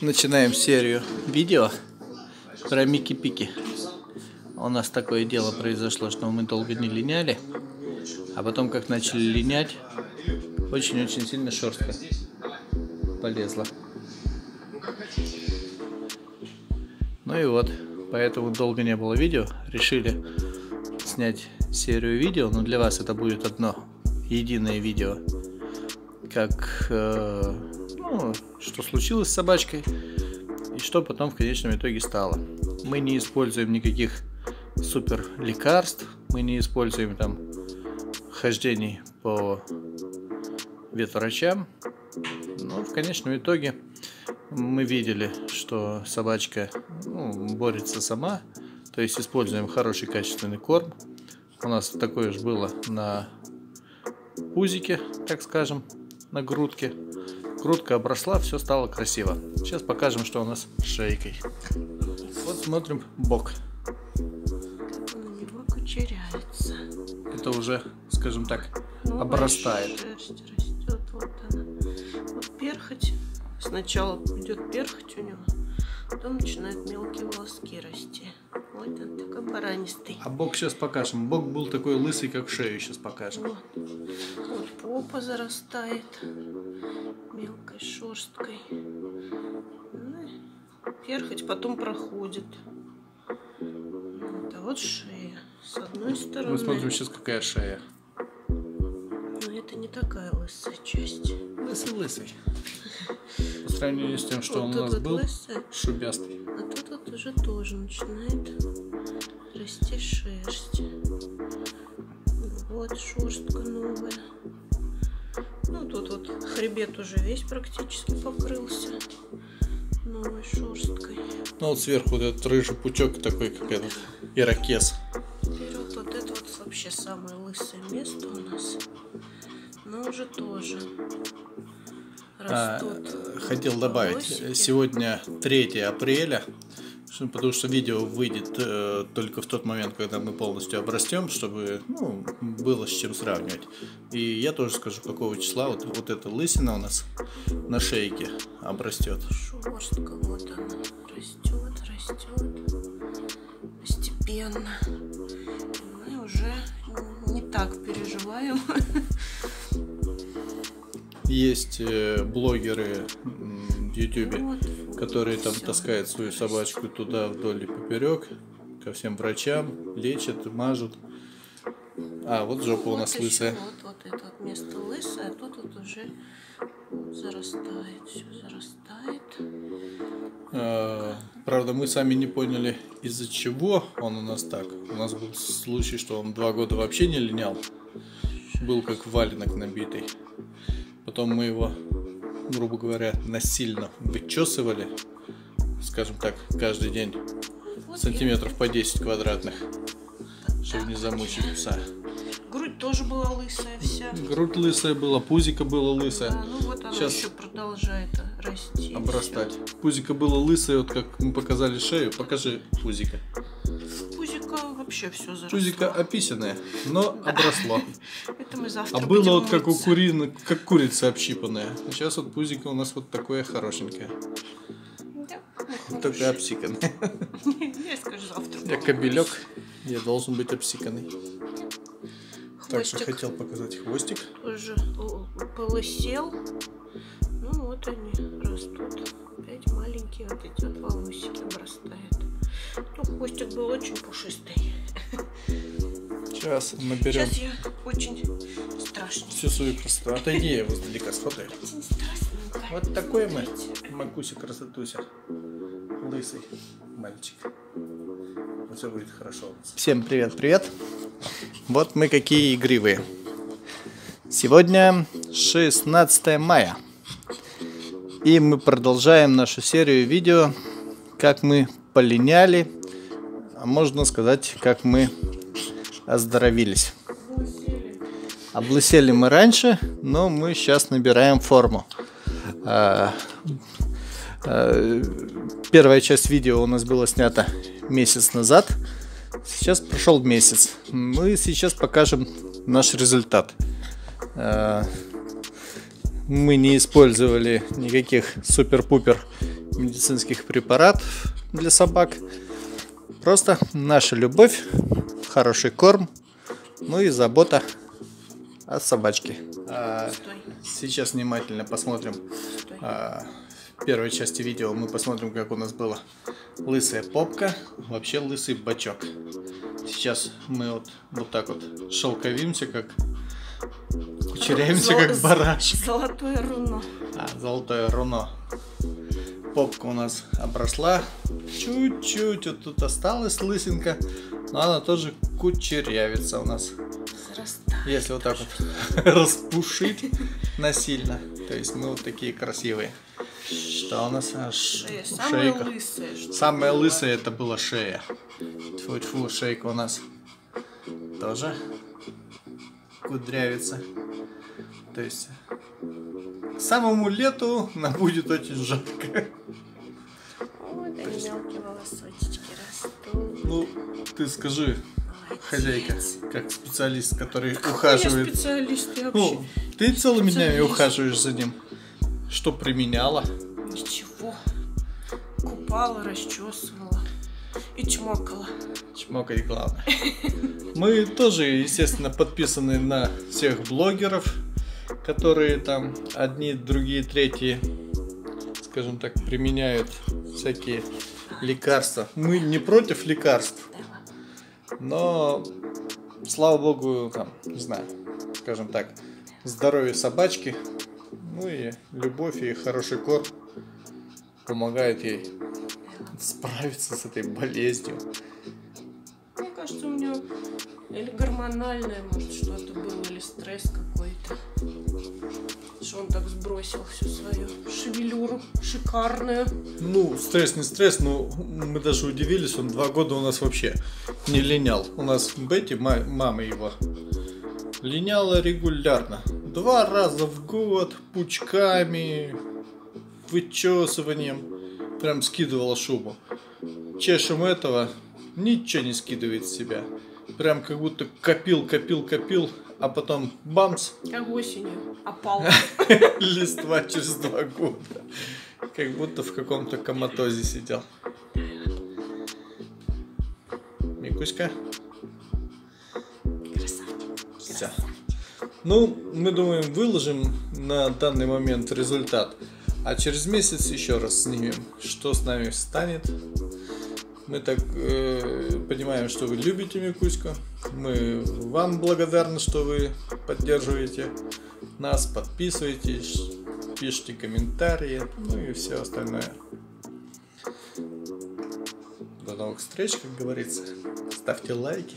Начинаем серию видео про Мики-Пики. У нас такое дело произошло, что мы долго не линяли, а потом, как начали линять, очень-очень сильно шерстка полезла. Ну и вот, поэтому долго не было видео. Решили снять серию видео, но для вас это будет одно единое видео. Как, э, ну, что случилось с собачкой и что потом в конечном итоге стало. Мы не используем никаких супер лекарств, мы не используем там хождений по ветврачам, но в конечном итоге мы видели, что собачка ну, борется сама, то есть используем хороший качественный корм. У нас такое же было на пузике, так скажем, на грудке. Грудка обросла, все стало красиво. Сейчас покажем, что у нас с шейкой. Вот смотрим бок. У него кучеряется. Это уже, скажем так, Новая обрастает. Шерсть растет, вот она. Вот перхоть. Сначала идет перхоть у него, потом начинают мелкие волоски расти. Вот он такой баранистый. А бок сейчас покажем. Бок был такой лысый, как шею сейчас покажем. Вот. вот попа зарастает мелкой шерсткой. Ну, перхоть потом проходит. Вот, а вот шея. С одной стороны. Мы смотрим сейчас, какая шея. Но это не такая лысая часть. Лысый-лысый. По сравнению с тем, что он Вот у тут нас вот был, лысая, шубястый. а тут вот уже тоже начинает расти шерсть. Вот шерстка новая. Ну, тут вот хребет уже весь практически покрылся новой шерсткой. Ну вот сверху вот этот рыжий пучок такой, как этот ирокез. Вперед вот это вот вообще самое лысое место у нас. Но уже тоже А, растут. э, хотел добавить, волосики. э, сегодня 3 апреля, потому что видео выйдет э, только в тот момент, когда мы полностью обрастем, чтобы ну, было с чем сравнивать. И я тоже скажу, какого числа вот, вот эта лысина у нас на шейке обрастет. Шерстка вот она растет, растет постепенно. Мы уже не так переживаем. Есть э, блогеры в Ютубе, Вот, которые там всё таскают свою собачку туда вдоль и поперек, ко всем врачам, лечат, мажут. А, вот жопа у Вот нас еще лысая. Вот, вот это вот место лысое, а тут вот уже зарастает, все зарастает. А, Правда, мы сами не поняли, из-за чего он у нас так. У нас был случай, что он два года вообще не линял. Был как валенок набитый. Потом мы его, грубо говоря, насильно вычесывали. Скажем так, каждый день. Сантиметров по 10 квадратных. Чтобы не замучить пса. Грудь тоже была лысая вся. Грудь лысая была, пузико было лысое. Да, ну вот она Сейчас еще продолжает расти. обрастать. Пузико было лысое, вот как мы показали шею. Покажи пузико. Вообще все заросло. Пузико описанное, но обросло. Это мы завтра А было вот как у курины, как курица общипанная. А сейчас вот пузико у нас вот такое хорошенькое. Такое обсиканное. Я скажу завтра. Я кобелек, я должен быть обсиканный. Также Хвостик хотел показать хвостик. тоже л- полысел. Ну вот они растут. Опять маленькие вот эти вот волосики обрастают. Ну, хвостик был очень пушистый. Сейчас наберем Сейчас я очень страшный. всю свою красоту. Отойди, я его издалека сфотаю. Очень страшненько. Вот такой мы, Макуся красотуся. Лысый мальчик. Все будет хорошо. Всем привет, привет. Вот мы какие игривые. Сегодня 16 мая. И мы продолжаем нашу серию видео, как мы полиняли, а можно сказать, как мы оздоровились. Облысели мы раньше, но мы сейчас набираем форму. А, а, Первая часть видео у нас была снята месяц назад. Сейчас прошел месяц. Мы сейчас покажем наш результат. Мы не использовали никаких супер-пупер медицинских препаратов для собак. Просто наша любовь, хороший корм, ну и забота о собачке. А, сейчас внимательно посмотрим а, в первой части видео мы посмотрим, как у нас была лысая попка, вообще лысый бачок. Сейчас мы вот, вот так вот шелковимся, как кучеряемся, Зол... как барашек. Золотое руно. А, золотое руно. Попка у нас обросла. Чуть-чуть вот тут осталась лысинка, но она тоже кучерявится у нас. Зарастает. Если вот так вот распушить насильно. То есть мы вот такие красивые. Что у нас? Шея. Самая лысая. Самая лысая это была шея. Тьфу, тьфу, шейка у нас тоже кудрявится. То есть к самому лету нам будет очень жарко. Вот они мелкие волосочки растут. Ну, ты скажи, хозяйка, как специалист, который Какой ухаживает. Я специалист я вообще. Ну, ты целыми днями ухаживаешь за ним. Что применяла? Ничего. Купала, расчесывала и чмокала. Чмокать главное. Мы тоже, естественно, подписаны на всех блогеров, которые там одни, другие, третьи, скажем так, применяют всякие лекарства. Мы не против лекарств, но, слава богу, там, не знаю, скажем так, здоровье собачки ну и любовь и хороший корм помогает ей справиться с этой болезнью. Мне кажется, у нее или гормональное, может, что-то было, или стресс какой-то. Что он так сбросил всю свою шевелюру шикарную. Ну, стресс не стресс, но мы даже удивились, он два года у нас вообще не линял. У нас Бетти, мама его, линяла регулярно два раза в год пучками, вычесыванием, прям скидывала шубу. Чешем этого, ничего не скидывает с себя. Прям как будто копил, копил, копил, а потом бамс. Как осенью, опал. Листва через два года. Как будто в каком-то коматозе сидел. Микуська. Красавчик. Все. Ну, мы думаем, выложим на данный момент результат, а через месяц еще раз снимем, что с нами станет. Мы так э, понимаем, что вы любите Микуську. Мы вам благодарны, что вы поддерживаете нас, подписываетесь, пишите комментарии, ну и все остальное. До новых встреч, как говорится. Ставьте лайки.